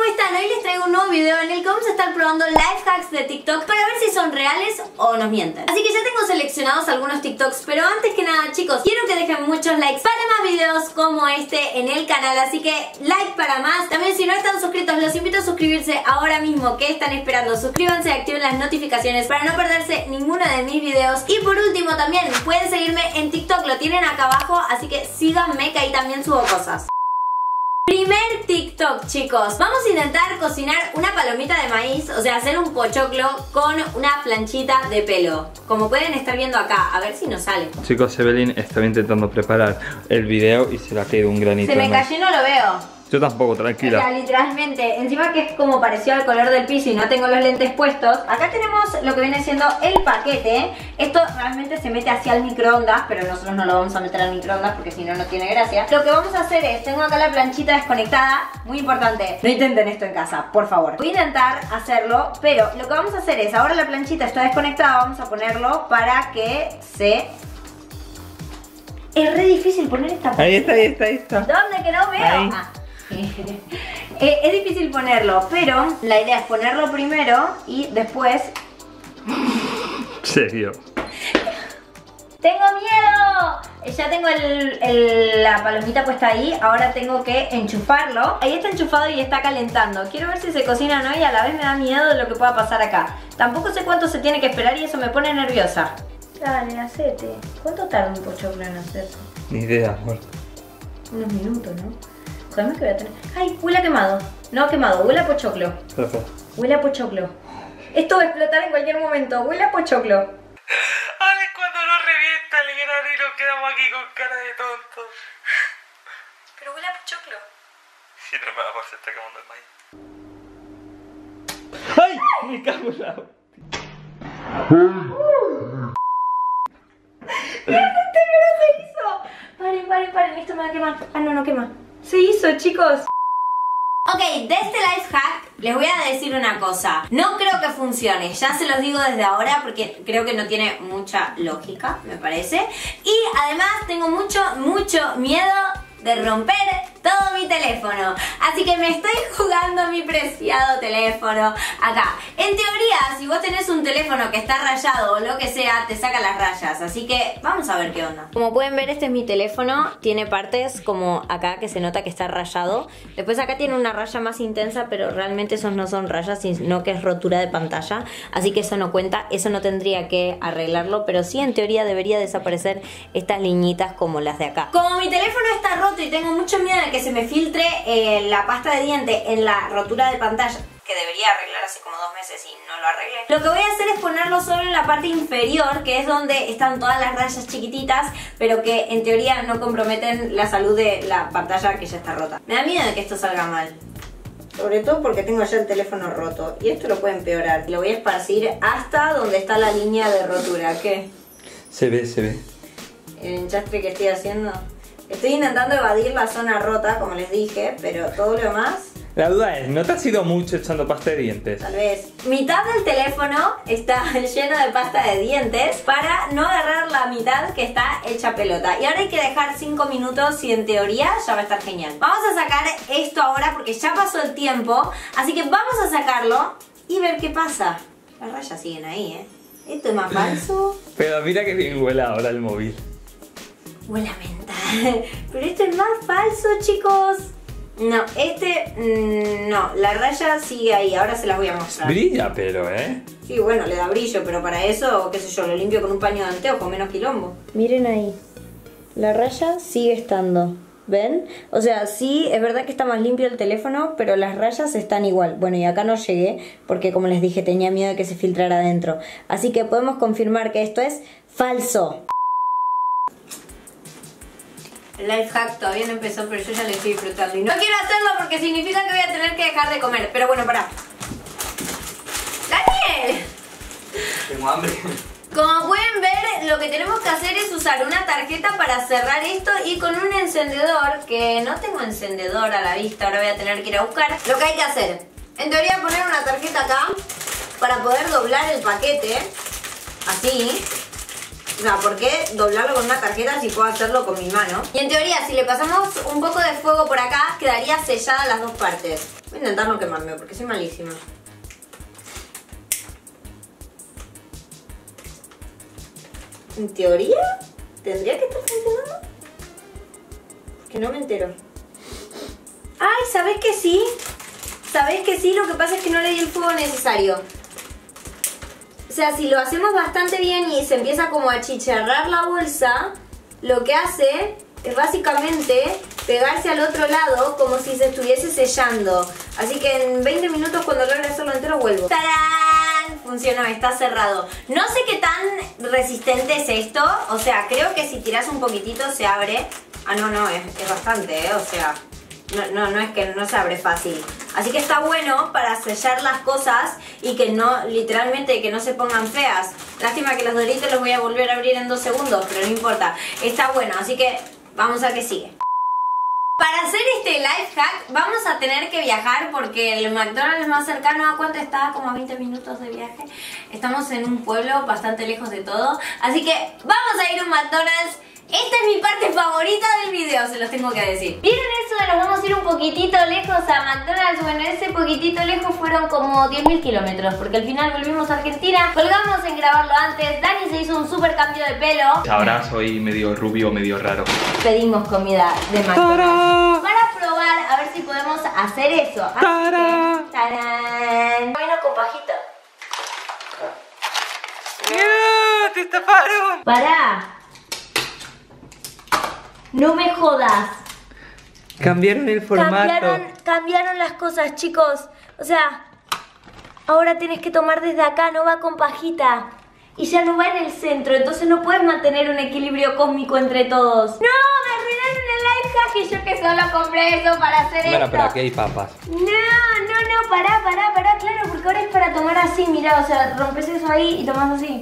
¿cómo están? Hoy les traigo un nuevo video en el que vamos a estar probando life hacks de TikTok para ver si son reales o nos mienten. Así que ya tengo seleccionados algunos TikToks, pero antes que nada chicos, quiero que dejen muchos likes para más videos como este en el canal, así que like para más. También si no están suscritos, los invito a suscribirse ahora mismo. ¿Qué están esperando? Suscríbanse y activen las notificaciones para no perderse ninguno de mis videos. Y por último también, pueden seguirme en TikTok, lo tienen acá abajo, así que síganme que ahí también subo cosas. Primer TikTok, chicos. Vamos a intentar cocinar una palomita de maíz, o sea, hacer un pochoclo con una planchita de pelo. Como pueden estar viendo acá, a ver si nos sale. Chicos, Evelyn estaba intentando preparar el video y se le ha caído un granito. Se me cayó y no lo veo. Yo tampoco, O sea, tranquila. literalmente, encima que es como parecido al color del piso y no tengo los lentes puestos. Acá tenemos lo que viene siendo el paquete. Esto realmente se mete hacia el microondas, pero nosotros no lo vamos a meter al microondas porque si no, no tiene gracia. Lo que vamos a hacer es, tengo acá la planchita desconectada, muy importante. No intenten esto en casa, por favor. Voy a intentar hacerlo, pero lo que vamos a hacer es, ahora la planchita está desconectada, vamos a ponerlo para que se... Es re difícil poner esta Ahí está, ahí está, ahí está. ¿Dónde que no veo? Ahí. Ah. Eh, es difícil ponerlo, pero la idea es ponerlo primero y después... Serio. ¡Tengo miedo! Ya tengo el- el- la palomita puesta ahí, ahora tengo que enchufarlo. Ahí está enchufado y está calentando. Quiero ver si se cocina o no y a la vez me da miedo de lo que pueda pasar acá. Tampoco sé cuánto se tiene que esperar y eso me pone nerviosa. Dale, hacete. ¿Cuánto tarda un pochoclo en hacerse? Ni idea, amor. Unos minutos, ¿no? Joder, que voy a tener... ¡Ay! Huele a quemado. No quemado, huele a pochoclo. Espera. Huele a pochoclo. Esto va a explotar en cualquier momento. Huele a pochoclo. Ay, cuando lo revienta el grano y nos quedamos aquí con cara de tonto. Pero huele a pochoclo. Si no me va a se está quemando el maíz. ¡Ay! Me cago en la... ¡Este pero se hizo! Paren, paren, paren. Esto me va a quemar. Ah, no, no quema. Se hizo, chicos. Ok, de este life hack les voy a decir una cosa. No creo que funcione, ya se los digo desde ahora porque creo que no tiene mucha lógica, me parece. Y además tengo mucho, mucho miedo de romper todo mi teléfono. Así que me estoy jugando mi preciado teléfono acá. En teoría, si vos tenés un teléfono que está rayado o lo que sea, te saca las rayas. Así que vamos a ver qué onda. Como pueden ver, este es mi teléfono. Tiene partes como acá que se nota que está rayado. Después acá tiene una raya más intensa, pero realmente esos no son rayas, sino que es rotura de pantalla. Así que eso no cuenta, eso no tendría que arreglarlo, pero sí en teoría debería desaparecer estas liñitas como las de acá. Como mi teléfono está roto y tengo mucho miedo de que se me filtre eh, la pasta de diente en la rotura de pantalla, que debería arreglar hace como dos meses y no lo arreglé. Lo que voy a hacer es ponerlo solo en la parte inferior, que es donde están todas las rayas chiquititas, pero que en teoría no comprometen la salud de la pantalla que ya está rota. Me da miedo de que esto salga mal. Sobre todo porque tengo ya el teléfono roto. Y esto lo puede empeorar. Lo voy a esparcir hasta donde está la línea de rotura. ¿Qué? Se ve, se ve. El enchastre que estoy haciendo. Estoy intentando evadir la zona rota, como les dije, pero todo lo demás La duda es, ¿no te has ido mucho echando pasta de dientes? Tal vez. Mitad del teléfono está lleno de pasta de dientes para no agarrar la mitad que está hecha pelota. Y ahora hay que dejar 5 minutos y en teoría ya va a estar genial. Vamos a sacar esto ahora porque ya pasó el tiempo. Así que vamos a sacarlo y ver qué pasa. Las rayas siguen ahí, ¿eh? Esto es más falso. Pero mira que bien huele ahora el móvil. Huele a menta. Pero esto es más falso, chicos. No, este... mm, no, la raya sigue ahí. Ahora se las voy a mostrar. Brilla, pero, ¿eh? Sí, bueno, le da brillo, pero para eso, qué sé yo, lo limpio con un paño de anteojo, menos quilombo. Miren ahí. La raya sigue estando. ¿Ven? O sea, sí, es verdad que está más limpio el teléfono, pero las rayas están igual. Bueno, y acá no llegué porque, como les dije, tenía miedo de que se filtrara adentro. Así que podemos confirmar que esto es falso. El life hack todavía no empezó, pero yo ya lo estoy disfrutando. Y no quiero hacerlo porque significa que voy a tener que dejar de comer. Pero bueno, pará. ¡Daniel! Tengo hambre. Como pueden ver, lo que tenemos que hacer es usar una tarjeta para cerrar esto y con un encendedor, que no tengo encendedor a la vista, ahora voy a tener que ir a buscar, lo que hay que hacer. En teoría poner una tarjeta acá para poder doblar el paquete, así, O sea, ¿por qué doblarlo con una tarjeta si puedo hacerlo con mi mano? Y en teoría, si le pasamos un poco de fuego por acá, quedaría sellada las dos partes. Voy a intentar no quemarme porque soy malísima. En teoría, tendría que estar funcionando. Que no me entero. Ay, ¿sabes que sí? ¿Sabes que sí? Lo que pasa es que no le di el fuego necesario. O sea, si lo hacemos bastante bien y se empieza como a chicharrar la bolsa, lo que hace es básicamente pegarse al otro lado como si se estuviese sellando. Así que en 20 minutos cuando logre hacerlo entero vuelvo. ¡Tarán! Funcionó, está cerrado. No sé qué tan resistente es esto. O sea, creo que si tiras un poquitito se abre. Ah, no, no, es, es bastante, ¿eh? O sea, no, no, no es que no se abre fácil. Así que está bueno para sellar las cosas y que no, literalmente, que no se pongan feas. Lástima que los doritos los voy a volver a abrir en dos segundos, pero no importa. Está bueno, así que vamos a que sigue. Para hacer este life hack vamos a tener que viajar porque el McDonald's más cercano a cuánto está, como a 20 minutos de viaje. Estamos en un pueblo bastante lejos de todo, así que vamos a ir a un McDonald's esta es mi parte favorita del video, se los tengo que decir. ¿Vieron eso de nos vamos a ir un poquitito lejos a McDonald's? Bueno, ese poquitito lejos fueron como 10.000 kilómetros, porque al final volvimos a Argentina, colgamos en grabarlo antes, Dani se hizo un súper cambio de pelo. Ahora soy medio rubio, medio raro. Pedimos comida de McDonald's para probar a ver si podemos hacer eso. Así ¡Tarán! que, ¡tarán! Vino con pajita. ¡No! ¡Te estafaron! Pará. No me jodas. Cambiaron el formato. Cambiaron, cambiaron las cosas, chicos. O sea, ahora tienes que tomar desde acá, no va con pajita. Y ya no va en el centro, entonces no puedes mantener un equilibrio cósmico entre todos. ¡No! ¡Me arruinaron el life hack! Y yo que solo compré eso para hacer Bueno, esto. pero aquí hay papas. No, no, no, pará, pará, pará, claro, porque ahora es para tomar así, mira, o sea, rompes eso ahí y tomas así.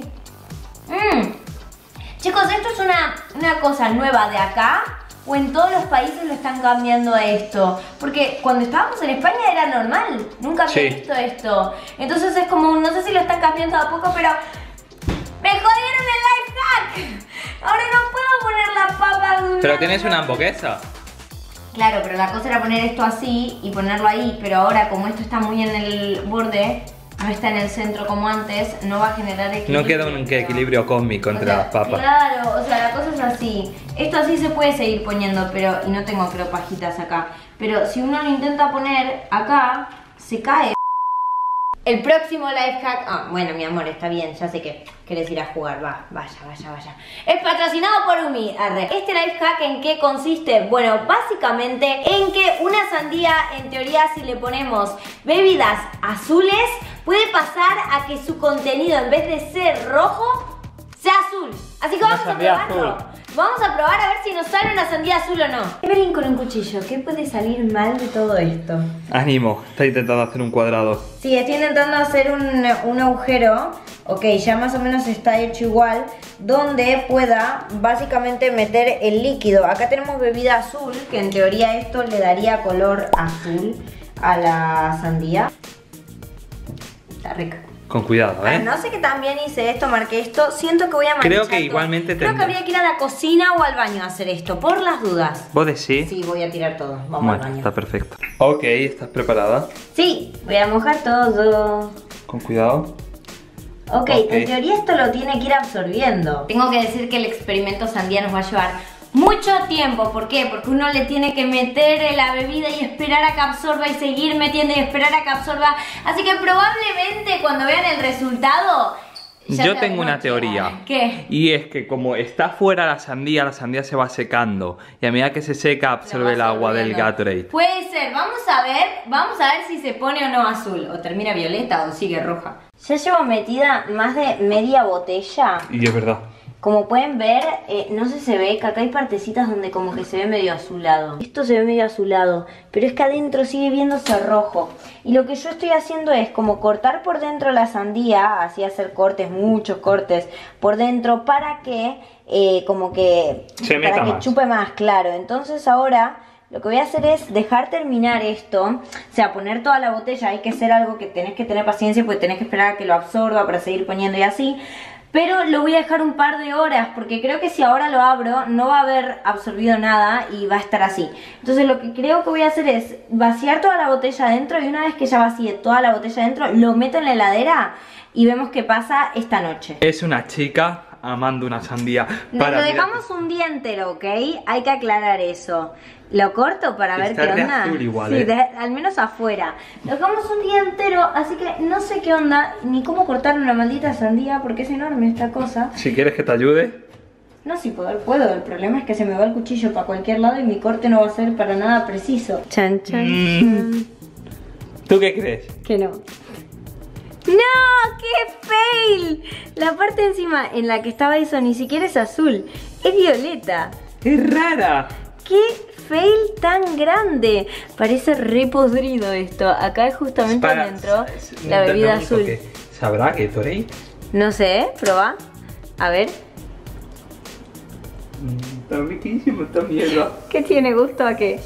Mmm. Chicos, esto es una, una cosa nueva de acá, o en todos los países lo están cambiando a esto. Porque cuando estábamos en España era normal, nunca había Sí. visto esto. Entonces es como, no sé si lo están cambiando a poco, pero... ¡Me jodieron el life hack! Ahora no puedo poner la papa de Pero tienes una hamburguesa. Claro, pero la cosa era poner esto así y ponerlo ahí, pero ahora como esto está muy en el borde, no está en el centro como antes, no va a generar equilibrio. No queda un equilibrio cósmico entre O sea, las papas. Claro, o sea, la cosa es así. Esto así se puede seguir poniendo, pero y no tengo creo pajitas acá. Pero si uno lo intenta poner acá, se cae. El próximo life hack. Ah, bueno, mi amor, está bien, ya sé que querés ir a jugar. Va, vaya, vaya, vaya. Es patrocinado por Umi. Arre. Este life hack en qué consiste? Bueno, básicamente en que una sandía, en teoría, si le ponemos bebidas azules, puede pasar a que su contenido, en vez de ser rojo, sea azul. Así que vamos a probarlo. azul. Vamos a probar a ver si nos sale una sandía azul o no. Evelyn con un cuchillo, ¿qué puede salir mal de todo esto? Ánimo, está intentando hacer un cuadrado. Sí, estoy intentando hacer un, un agujero, ok, ya más o menos está hecho igual, donde pueda básicamente meter el líquido. Acá tenemos bebida azul, que en teoría esto le daría color azul a la sandía. Está rica. Con cuidado, ¿eh? No sé que también hice esto, marqué esto. Siento que voy a manchar Creo que todo. igualmente Creo que habría que ir a la cocina o al baño a hacer esto, por las dudas. ¿Vos decís? Sí, voy a tirar todo. Vamos Bueno, al baño. está perfecto. Ok, ¿estás preparada? Sí, voy a mojar todo. Con cuidado. Ok, Ok. en teoría esto lo tiene que ir absorbiendo. Tengo que decir que el experimento sandía nos va a llevar mucho tiempo. ¿Por qué? Porque uno le tiene que meter en la bebida y esperar a que absorba y seguir metiendo y esperar a que absorba. Así que probablemente cuando vean el resultado... ya Yo te- tengo una teoría. ¿Qué? Y es que como está fuera la sandía, la sandía se va secando. Y a medida que se seca, absorbe el agua del. Gatorade. Puede ser, vamos a ver, vamos a ver si se pone o no azul, o termina violeta o sigue roja. Ya llevo metida más de media botella. Y es verdad. Como pueden ver, eh, no sé si se ve que acá hay partecitas donde como que se ve medio azulado. Esto se ve medio azulado, pero es que adentro sigue viéndose rojo. Y lo que yo estoy haciendo es como cortar por dentro la sandía, así hacer cortes, muchos cortes por dentro para que eh, como que Se para que más. chupe más, claro. Entonces ahora lo que voy a hacer es dejar terminar esto, o sea, poner toda la botella, hay que hacer algo que tenés que tener paciencia porque tenés que esperar a que lo absorba para seguir poniendo y así. Pero lo voy a dejar un par de horas porque creo que si ahora lo abro no va a haber absorbido nada y va a estar así. Entonces lo que creo que voy a hacer es vaciar toda la botella adentro y una vez que ya vacíe toda la botella adentro lo meto en la heladera y vemos qué pasa esta noche. Es una chica amando una sandía. Nos Para, lo mira, dejamos un día entero, ¿ok? Hay que aclarar eso. Lo corto para ver Está qué onda. azul igual, Sí, eh. de- al menos afuera. Lo dejamos un día entero, así que no sé qué onda, ni cómo cortar una maldita sandía, porque es enorme esta cosa. Si quieres que te ayude. No, si poder puedo. El problema es que se me va el cuchillo para cualquier lado y mi corte no va a ser para nada preciso. Chan, chan, Mm. chan. ¿Tú qué crees? Que no. ¡No! ¡Qué fail! La parte encima en la que estaba eso ni siquiera es azul, es violeta. ¡Es rara! ¡Qué fail tan grande! Parece re podrido esto. Acá es justamente Para- es- la bebida azul. ¿Sabrá Gatorade? No sé. Proba. A ver. Está riquísimo esta mierda. ¿Qué tiene gusto a qué?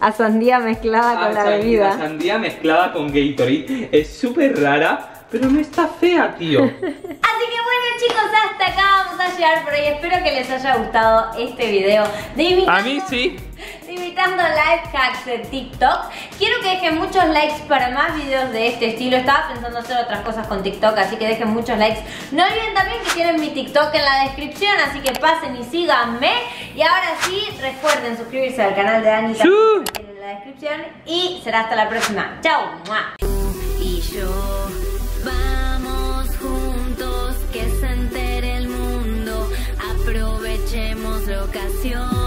A sandía mezclada Ah, con la sandía- bebida. sandía mezclada con Gatorade. Es súper rara, pero no está fea, tío. Así que bueno chicos, hasta acá vamos a llegar por hoy. Espero que les haya gustado este video de A mí sí. Life hacks de TikTok. Quiero que dejen muchos likes para más videos de este estilo. Estaba pensando hacer otras cosas con TikTok, así que dejen muchos likes. No olviden también que tienen mi TikTok en la descripción, así que pasen y síganme. Y ahora sí, recuerden suscribirse al canal de Dani también, Sí. en la descripción. Y será hasta la próxima. Chao. Y yo vamos juntos que se entere el mundo aprovechemos la ocasión